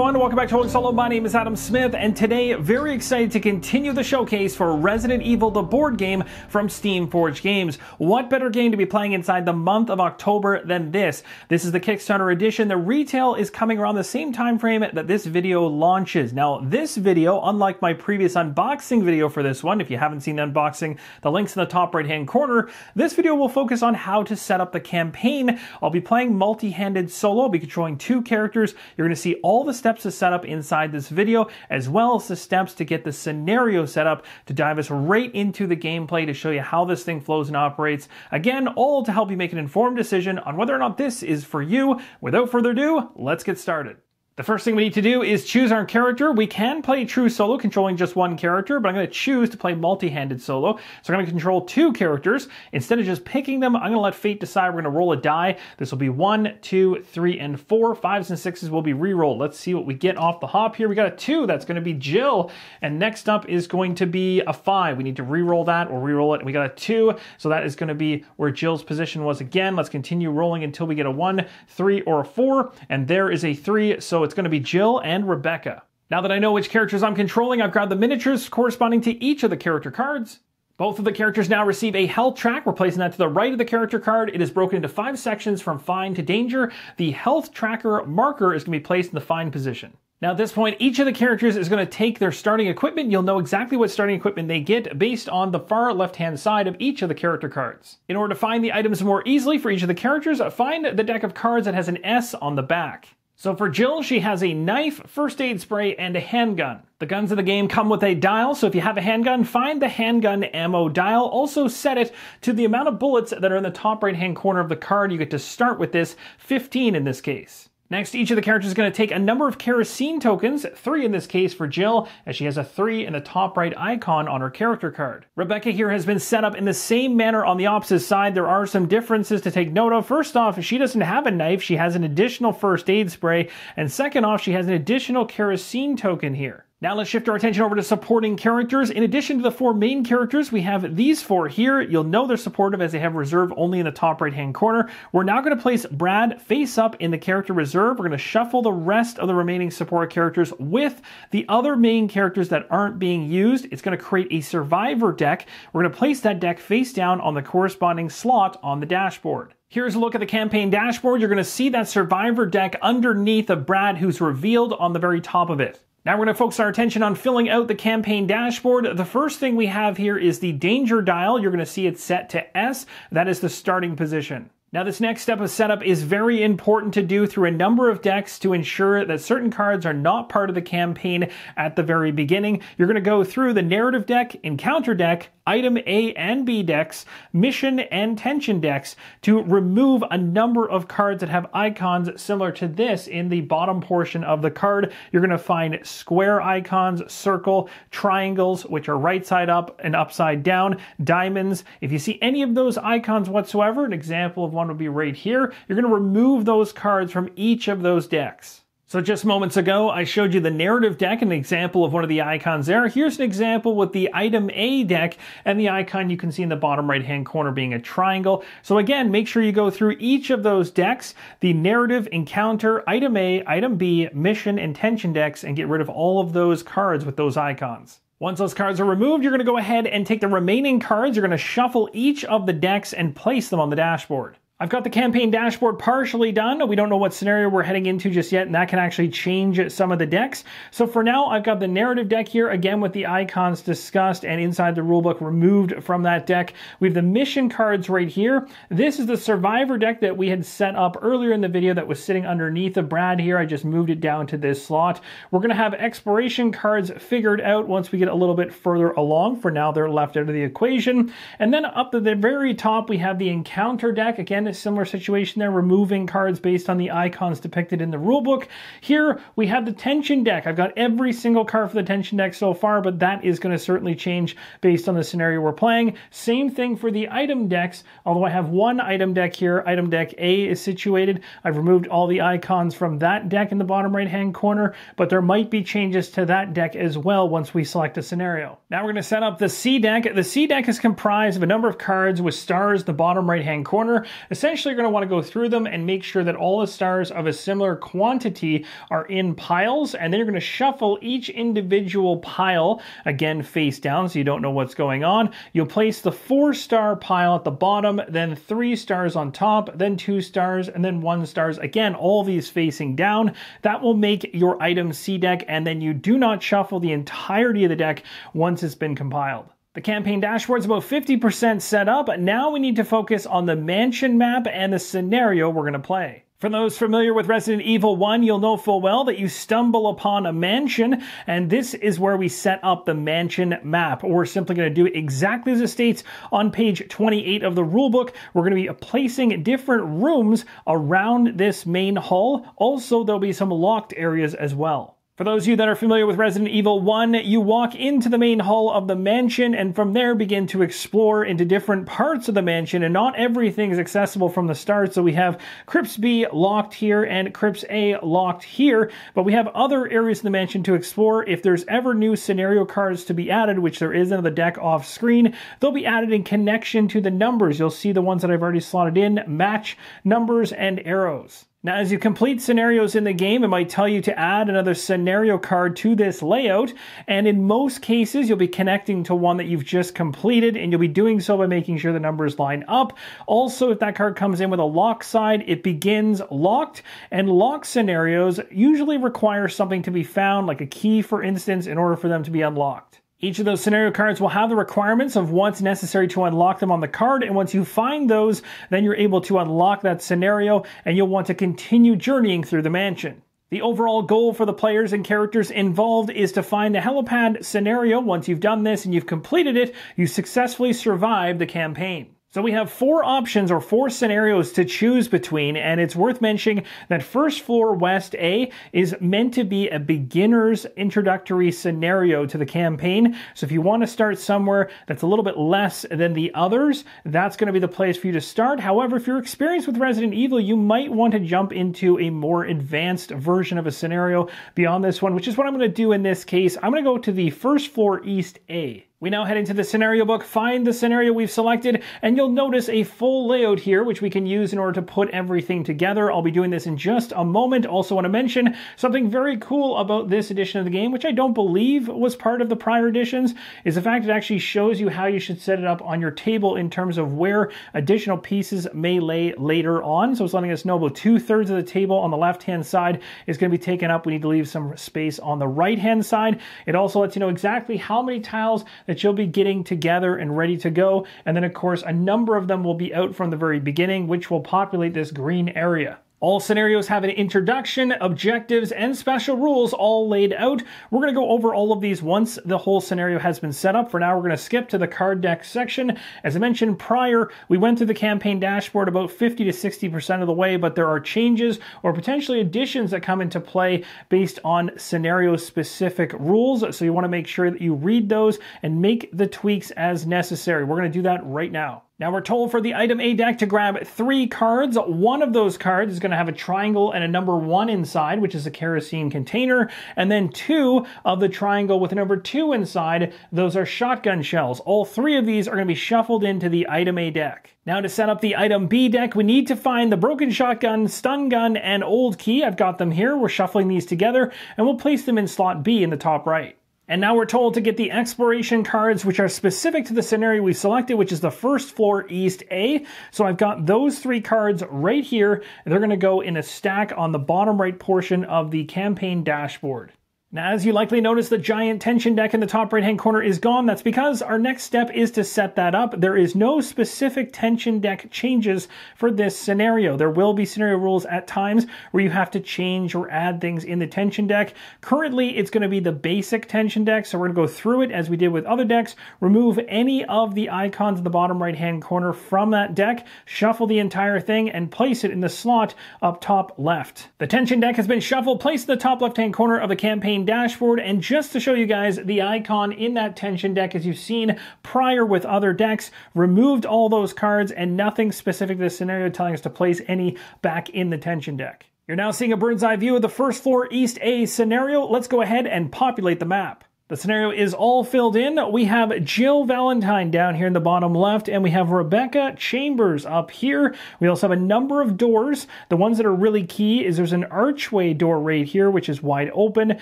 everyone, welcome back to Rolling Solo. My name is Adam Smith, and today, very excited to continue the showcase for Resident Evil, the board game from Steamforged Games. What better game to be playing inside the month of October than this? This is the Kickstarter edition. The retail is coming around the same time frame that this video launches. Now, this video, unlike my previous unboxing video for this one, if you haven't seen the unboxing, the link's in the top right hand corner. This video will focus on how to set up the campaign. I'll be playing multi-handed solo. I'll be controlling two characters. You're going to see all the steps to set up inside this video, as well as the steps to get the scenario set up to dive us right into the gameplay to show you how this thing flows and operates. Again, all to help you make an informed decision on whether or not this is for you. Without further ado, let's get started. The first thing we need to do is choose our character. We can play true solo controlling just one character, but I'm going to choose to play multi-handed solo. So I'm going to control two characters. Instead of just picking them, I'm going to let fate decide. We're going to roll a die. This will be one, two, three, and four. Fives and sixes will be re-rolled. Let's see what we get off the hop here. We got a two. That's going to be Jill. And next up is going to be a five. We need to re-roll that or re-roll it. We got a two. So that is going to be where Jill's position was again. Let's continue rolling until we get a one, three, or a four. And there is a three. So it's going to be Jill and Rebecca. Now that I know which characters I'm controlling, I've grabbed the miniatures corresponding to each of the character cards. Both of the characters now receive a health track. We're placing that to the right of the character card. It is broken into five sections from fine to danger. The health tracker marker is going to be placed in the fine position. Now at this point, each of the characters is going to take their starting equipment. You'll know exactly what starting equipment they get based on the far left-hand side of each of the character cards. In order to find the items more easily for each of the characters, find the deck of cards that has an S on the back. So for Jill, she has a knife, first aid spray, and a handgun. The guns in the game come with a dial, so if you have a handgun, find the handgun ammo dial. Also set it to the amount of bullets that are in the top right hand corner of the card. You get to start with this, 15 in this case. Next, each of the characters is going to take a number of kerosene tokens, three in this case for Jill, as she has a three in the top right icon on her character card. Rebecca here has been set up in the same manner on the opposite side. There are some differences to take note of. First off, she doesn't have a knife, she has an additional first aid spray, and second off, she has an additional kerosene token here. Now let's shift our attention over to supporting characters. In addition to the four main characters, we have these four here. You'll know they're supportive as they have reserve only in the top right hand corner. We're now going to place Brad face up in the character reserve. We're going to shuffle the rest of the remaining support characters with the other main characters that aren't being used. It's going to create a survivor deck. We're going to place that deck face down on the corresponding slot on the dashboard. Here's a look at the campaign dashboard. You're going to see that survivor deck underneath of Brad who's revealed on the very top of it. Now we're going to focus our attention on filling out the campaign dashboard. The first thing we have here is the danger dial. You're going to see it set to S. That is the starting position. Now this next step of setup is very important to do through a number of decks to ensure that certain cards are not part of the campaign at the very beginning. You're going to go through the narrative deck, encounter deck, item A and B decks, mission and tension decks to remove a number of cards that have icons similar to this in the bottom portion of the card. You're going to find square icons, circle, triangles, which are right side up and upside down, diamonds. If you see any of those icons whatsoever, an example of one would be right here, you're going to remove those cards from each of those decks. So just moments ago, I showed you the narrative deck, an example of one of the icons there. Here's an example with the item A deck and the icon you can see in the bottom right hand corner being a triangle. So again, make sure you go through each of those decks, the narrative, encounter, item A, item B, mission, and tension decks, and get rid of all of those cards with those icons. Once those cards are removed, you're going to go ahead and take the remaining cards. You're going to shuffle each of the decks and place them on the dashboard. I've got the campaign dashboard partially done. We don't know what scenario we're heading into just yet, and that can actually change some of the decks. So for now, I've got the narrative deck here, again with the icons discussed and inside the rulebook removed from that deck. We have the mission cards right here. This is the survivor deck that we had set up earlier in the video that was sitting underneath of Brad here. I just moved it down to this slot. We're going to have exploration cards figured out once we get a little bit further along. For now, they're left out of the equation. And then up at the very top, we have the encounter deck. Again, a similar situation there, removing cards based on the icons depicted in the rulebook. Here we have the tension deck. I've got every single card for the tension deck so far, but that is going to certainly change based on the scenario we're playing. Same thing for the item decks, although I have one item deck here. Item deck A is situated. I've removed all the icons from that deck in the bottom right hand corner, but there might be changes to that deck as well once we select a scenario. Now we're going to set up the C deck. The C deck is comprised of a number of cards with stars in the bottom right hand corner. Essentially, you're going to want to go through them and make sure that all the stars of a similar quantity are in piles, and then you're going to shuffle each individual pile, again, face down so you don't know what's going on. You'll place the four star pile at the bottom, then three stars on top, then two stars, and then one stars. Again, all these facing down. That will make your item C deck, and then you do not shuffle the entirety of the deck once it's been compiled. The campaign dashboard is about 50% set up. Now we need to focus on the mansion map and the scenario we're going to play. For those familiar with Resident Evil 1, you'll know full well that you stumble upon a mansion, and this is where we set up the mansion map. We're simply going to do exactly as it states on page 28 of the rulebook. We're going to be placing different rooms around this main hall. Also, there'll be some locked areas as well. For those of you that are familiar with Resident Evil 1, you walk into the main hall of the mansion and from there begin to explore into different parts of the mansion and not everything is accessible from the start. So we have Crypts B locked here and Crypts A locked here, but we have other areas of the mansion to explore. If there's ever new scenario cards to be added, which there is in the deck off screen, they'll be added in connection to the numbers. You'll see the ones that I've already slotted in, match numbers and arrows. Now, as you complete scenarios in the game, it might tell you to add another scenario card to this layout, and in most cases, you'll be connecting to one that you've just completed, and you'll be doing so by making sure the numbers line up. Also, if that card comes in with a lock side, it begins locked, and locked scenarios usually require something to be found, like a key, for instance, in order for them to be unlocked. Each of those scenario cards will have the requirements of what's necessary to unlock them on the card. And once you find those, then you're able to unlock that scenario and you'll want to continue journeying through the mansion. The overall goal for the players and characters involved is to find the helipad scenario. Once you've done this and you've completed it, you successfully survive the campaign. So we have four options or four scenarios to choose between, and it's worth mentioning that First Floor West A is meant to be a beginner's introductory scenario to the campaign. So if you want to start somewhere that's a little bit less than the others, that's going to be the place for you to start. However, if you're experienced with Resident Evil, you might want to jump into a more advanced version of a scenario beyond this one, which is what I'm going to do in this case. I'm going to go to the First Floor East A. We now head into the scenario book, find the scenario we've selected, and you'll notice a full layout here, which we can use in order to put everything together. I'll be doing this in just a moment. Also want to mention something very cool about this edition of the game, which I don't believe was part of the prior editions, is the fact it actually shows you how you should set it up on your table in terms of where additional pieces may lay later on. So it's letting us know about two thirds of the table on the left-hand side is going to be taken up. We need to leave some space on the right-hand side. It also lets you know exactly how many tiles that you'll be getting together and ready to go. And then, of course, a number of them will be out from the very beginning, which will populate this green area. All scenarios have an introduction, objectives, and special rules all laid out. We're going to go over all of these once the whole scenario has been set up. For now, we're going to skip to the card deck section. As I mentioned prior, we went through the campaign dashboard about 50 to 60% of the way, but there are changes or potentially additions that come into play based on scenario specific rules. So you want to make sure that you read those and make the tweaks as necessary. We're going to do that right now. Now we're told for the item A deck to grab three cards. One of those cards is going to have a triangle and a number one inside, which is a kerosene container. And then two of the triangle with a number two inside, those are shotgun shells. All three of these are going to be shuffled into the item A deck. Now to set up the item B deck, we need to find the broken shotgun, stun gun, and old key. I've got them here. We're shuffling these together and we'll place them in slot B in the top right. And now we're told to get the exploration cards, which are specific to the scenario we selected, which is the first floor East A. So I've got those three cards right here. And they're going to go in a stack on the bottom right portion of the campaign dashboard. Now, as you likely notice, the giant tension deck in the top right hand corner is gone. That's because our next step is to set that up. There is no specific tension deck changes for this scenario. There will be scenario rules at times where you have to change or add things in the tension deck. Currently, it's going to be the basic tension deck, so we're going to go through it as we did with other decks, remove any of the icons in the bottom right hand corner from that deck, shuffle the entire thing, and place it in the slot up top left. The tension deck has been shuffled, placed in the top left hand corner of the campaign main dashboard. And just to show you guys the icon in that tension deck, as you've seen prior with other decks, removed all those cards and nothing specific to this scenario telling us to place any back in the tension deck. You're now seeing a bird's eye view of the first floor East A scenario. Let's go ahead and populate the map. The scenario is all filled in. We have Jill Valentine down here in the bottom left, and we have Rebecca Chambers up here. We also have a number of doors. The ones that are really key is there's an archway door right here, which is wide open.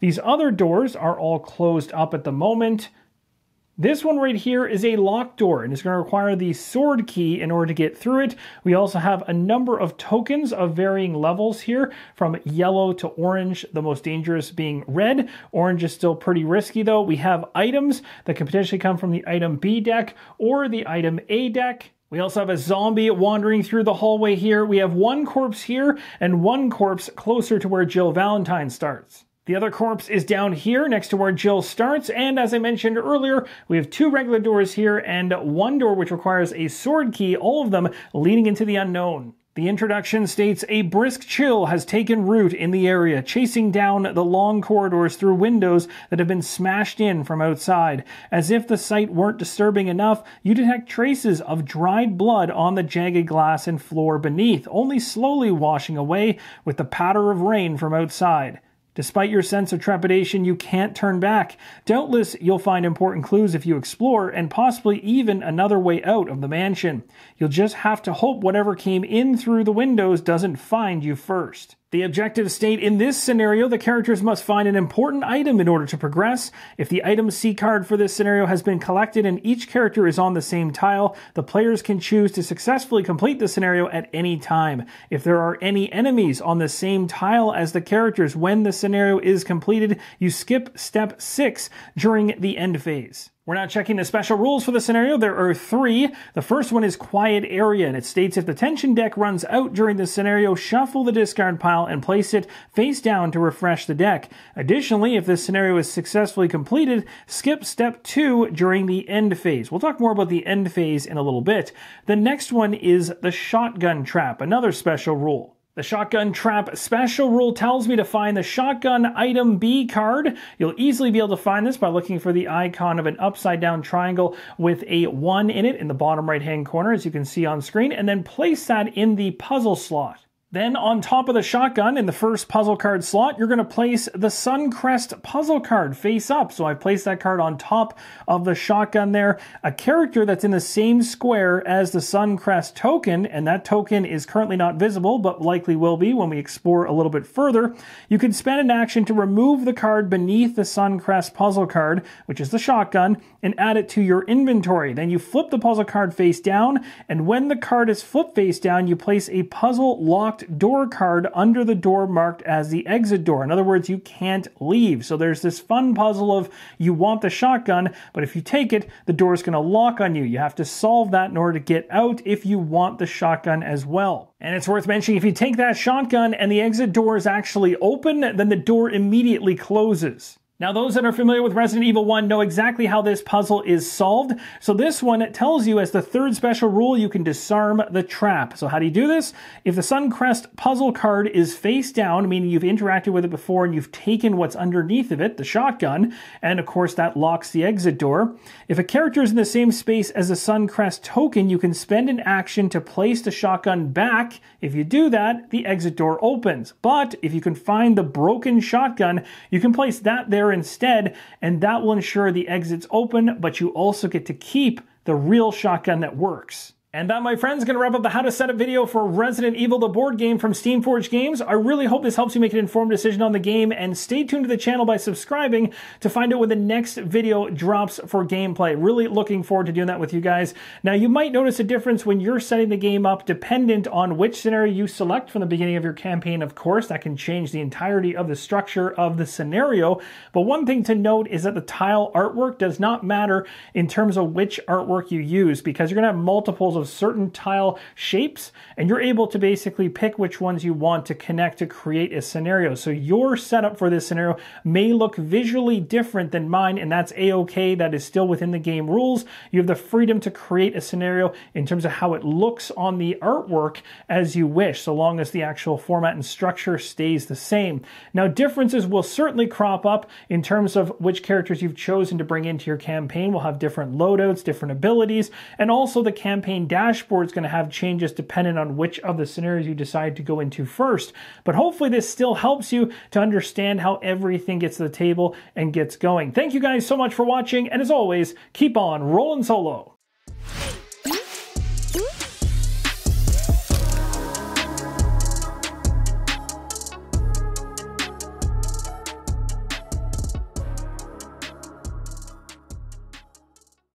These other doors are all closed up at the moment. This one right here is a lock door and it's going to require the sword key in order to get through it. We also have a number of tokens of varying levels here from yellow to orange, the most dangerous being red. Orange is still pretty risky though. We have items that can potentially come from the item B deck or the item A deck. We also have a zombie wandering through the hallway here. We have one corpse here and one corpse closer to where Jill Valentine starts. The other corpse is down here next to where Jill starts, and as I mentioned earlier, we have two regular doors here and one door which requires a sword key, all of them leading into the unknown. The introduction states a brisk chill has taken root in the area, chasing down the long corridors through windows that have been smashed in from outside. As if the sight weren't disturbing enough, you detect traces of dried blood on the jagged glass and floor beneath, only slowly washing away with the patter of rain from outside. Despite your sense of trepidation, you can't turn back. Doubtless, you'll find important clues if you explore, and possibly even another way out of the mansion. You'll just have to hope whatever came in through the windows doesn't find you first. The objectives state in this scenario, the characters must find an important item in order to progress. If the item C card for this scenario has been collected and each character is on the same tile, the players can choose to successfully complete the scenario at any time. If there are any enemies on the same tile as the characters when the scenario is completed, you skip step 6 during the end phase. We're now checking the special rules for the scenario. There are three. The first one is quiet area, and it states if the tension deck runs out during the scenario, shuffle the discard pile and place it face down to refresh the deck. Additionally, if this scenario is successfully completed, skip step two during the end phase. We'll talk more about the end phase in a little bit. The next one is the shotgun trap, another special rule. The shotgun trap special rule tells me to find the shotgun item B card. You'll easily be able to find this by looking for the icon of an upside down triangle with a 1 in it in the bottom right hand corner as you can see on screen and then place that in the puzzle slot. Then on top of the shotgun in the first puzzle card slot, you're going to place the Suncrest puzzle card face up. So I've placed that card on top of the shotgun there. A character that's in the same square as the Suncrest token, and that token is currently not visible, but likely will be when we explore a little bit further. You can spend an action to remove the card beneath the Suncrest puzzle card, which is the shotgun, and add it to your inventory. Then you flip the puzzle card face down, and when the card is flipped face down, you place a puzzle locked locked door card under the door marked as the exit door. In other words, you can't leave. So there's this fun puzzle of you want the shotgun, but if you take it, the door is going to lock on you. You have to solve that in order to get out if you want the shotgun as well. And it's worth mentioning if you take that shotgun and the exit door is actually open, then the door immediately closes. Now, those that are familiar with Resident Evil 1 know exactly how this puzzle is solved. So this one tells you as the third special rule, you can disarm the trap. So how do you do this? If the Suncrest puzzle card is face down, meaning you've interacted with it before and you've taken what's underneath of it, the shotgun, and of course that locks the exit door. If a character is in the same space as the Suncrest token, you can spend an action to place the shotgun back. If you do that, the exit door opens. But if you can find the broken shotgun, you can place that there instead, and that will ensure the exit's open, but you also get to keep the real shotgun that works. And that, my friends, is going to wrap up the how to set up video for Resident Evil, the board game from Steamforged Games. I really hope this helps you make an informed decision on the game, and stay tuned to the channel by subscribing to find out when the next video drops for gameplay. Really looking forward to doing that with you guys. Now, you might notice a difference when you're setting the game up dependent on which scenario you select from the beginning of your campaign, of course. That can change the entirety of the structure of the scenario. But one thing to note is that the tile artwork does not matter in terms of which artwork you use, because you're going to have multiples of certain tile shapes, and you're able to basically pick which ones you want to connect to create a scenario. So your setup for this scenario may look visually different than mine, and that's a-okay. That is still within the game rules. You have the freedom to create a scenario in terms of how it looks on the artwork as you wish, so long as the actual format and structure stays the same. Now, differences will certainly crop up in terms of which characters you've chosen to bring into your campaign. We'll have different loadouts, different abilities, and also the campaign dashboard is going to have changes depending on which of the scenarios you decide to go into first. But hopefully this still helps you to understand how everything gets to the table and gets going. Thank you guys so much for watching, and as always, keep on rolling solo.